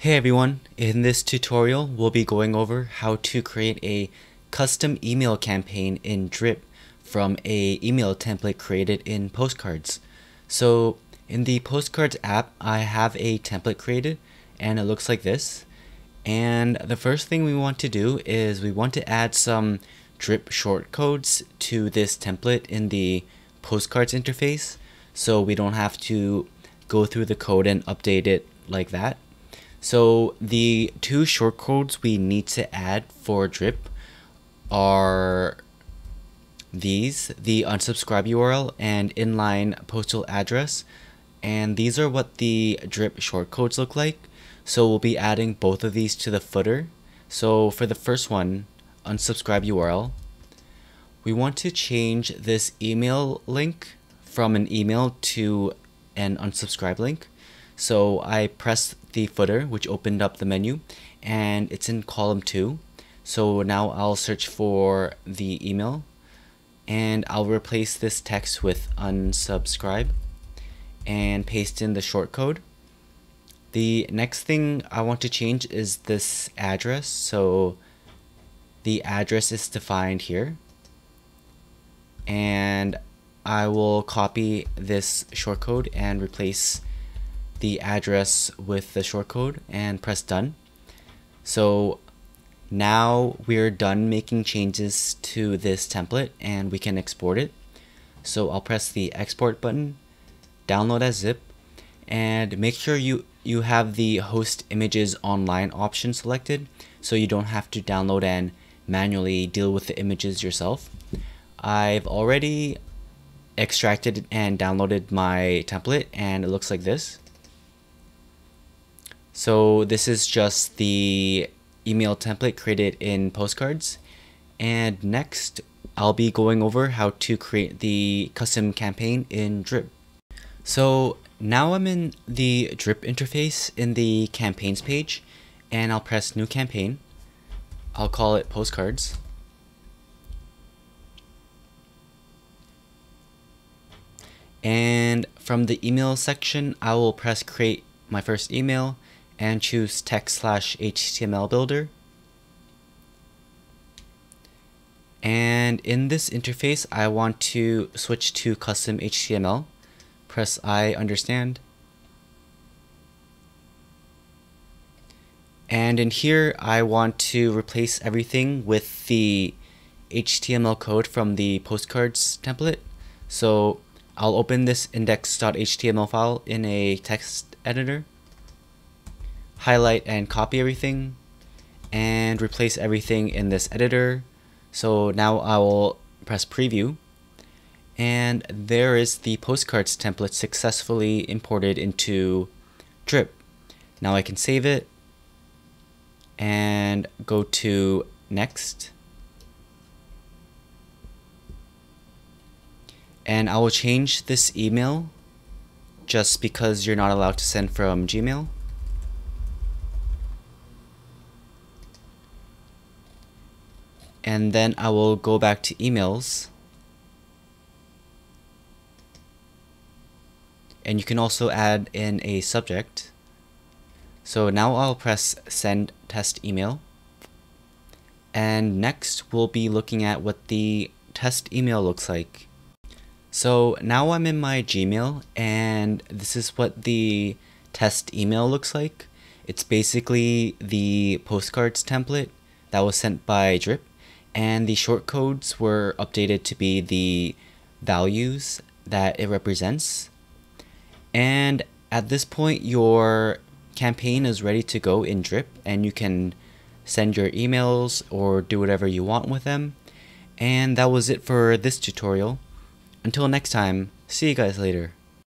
Hey everyone, in this tutorial we'll be going over how to create a custom email campaign in Drip from a email template created in Postcards. So in the Postcards app I have a template created and it looks like this. And the first thing we want to do is we want to add some Drip shortcodes to this template in the Postcards interface so we don't have to go through the code and update it like that. So the two shortcodes we need to add for Drip are these, the unsubscribe URL and inline postal address. And these are what the Drip shortcodes look like. So we'll be adding both of these to the footer. So for the first one, unsubscribe URL, we want to change this email link from an email to an unsubscribe link. So I pressed the footer, which opened up the menu, and it's in column 2. So now I'll search for the email, and I'll replace this text with unsubscribe, and paste in the shortcode. The next thing I want to change is this address, so the address is defined here. And I will copy this shortcode and replace the address with the shortcode and press done. So now we're done making changes to this template and we can export it. So I'll press the export button, download as zip, and make sure you, you have the host images online option selected so you don't have to download and manually deal with the images yourself. I've already extracted and downloaded my template and it looks like this. So this is just the email template created in Postcards. And next, I'll be going over how to create the custom campaign in Drip. So now I'm in the Drip interface in the campaigns page and I'll press new campaign. I'll call it postcards. And from the email section, I will press create my first email and choose text slash HTML builder. And in this interface, I want to switch to custom HTML. Press I understand. And in here, I want to replace everything with the HTML code from the postcards template. So I'll open this index.html file in a text editor highlight and copy everything and replace everything in this editor. So now I will press preview and there is the postcards template successfully imported into Drip. Now I can save it and go to next. And I will change this email just because you're not allowed to send from Gmail. And then I will go back to emails. And you can also add in a subject. So now I'll press send test email. And next we'll be looking at what the test email looks like. So now I'm in my Gmail and this is what the test email looks like. It's basically the postcards template that was sent by Drip and the shortcodes were updated to be the values that it represents. And at this point, your campaign is ready to go in Drip, and you can send your emails or do whatever you want with them. And that was it for this tutorial. Until next time, see you guys later.